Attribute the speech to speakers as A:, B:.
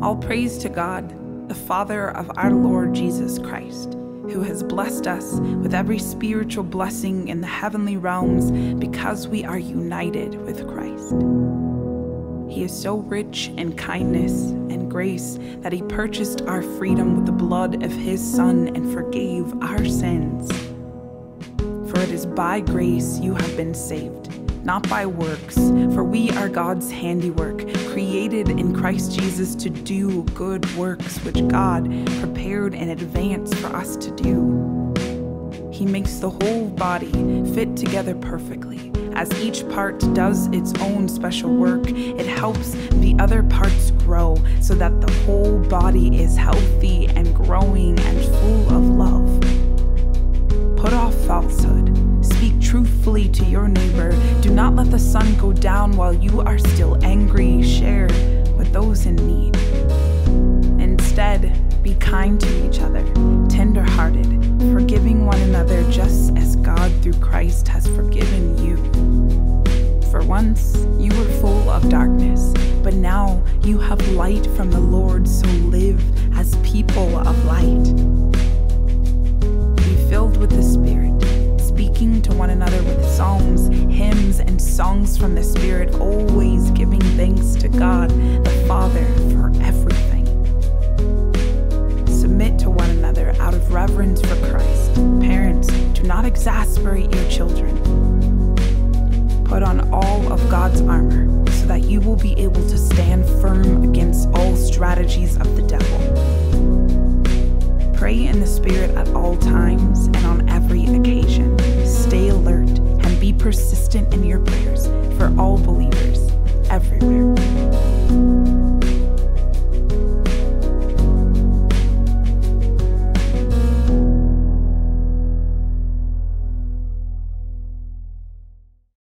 A: All praise to God, the Father of our Lord Jesus Christ, who has blessed us with every spiritual blessing in the heavenly realms because we are united with Christ. He is so rich in kindness and grace that he purchased our freedom with the blood of his Son and forgave our sins. For it is by grace you have been saved not by works, for we are God's handiwork, created in Christ Jesus to do good works which God prepared in advance for us to do. He makes the whole body fit together perfectly. As each part does its own special work, it helps the other parts grow so that the whole body is healthy and to your neighbor. Do not let the sun go down while you are still angry. Share with those in need. Instead, be kind to each other, tenderhearted, forgiving one another just as God through Christ has forgiven you. For once, you were full of darkness, but now you have light from the Lord, so live as people of light. Be filled with the Spirit, speaking to one another psalms, hymns, and songs from the Spirit, always giving thanks to God the Father for everything. Submit to one another out of reverence for Christ. Parents, do not exasperate your children. Put on all of God's armor so that you will be able to stand firm against all strategies of the devil. Pray in the Spirit at all times persistent in your prayers for all believers everywhere.